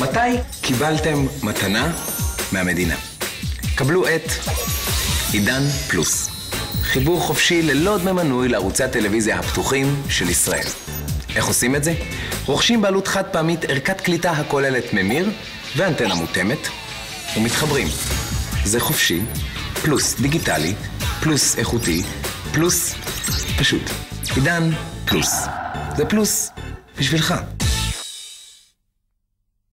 מתי קיבלתם מתנה מהמדינה? קבלו את עידן פלוס. חיבור חופשי ללא דמי מנוי לערוצי הטלוויזיה הפתוחים של ישראל. איך עושים את זה? רוכשים בעלות חד פעמית ערכת קליטה הכוללת ממיר ואנטנה מותאמת ומתחברים. זה חופשי, פלוס דיגיטלי, פלוס איכותי, פלוס פשוט. עידן פלוס. זה פלוס בשבילך.